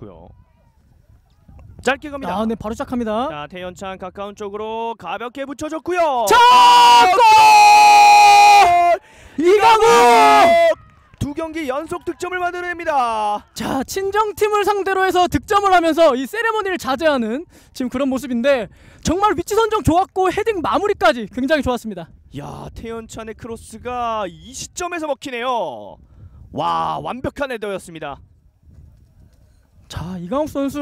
붙여줬고요. 짧게 갑니다. 아, 네, 바로 시작합니다. 자 태연찬 가까운 쪽으로 가볍게 붙여줬고요. 자, 골! 이강우! 두 경기 연속 득점을 만들어냅니다. 자, 친정팀을 상대로 해서 득점을 하면서 이 세레머니를 자제하는 지금 그런 모습인데 정말 위치 선정 좋았고 헤딩 마무리까지 굉장히 좋았습니다. 야 태연찬의 크로스가 이 시점에서 먹히네요. 와 완벽한 헤더였습니다. 자, 이강욱 선수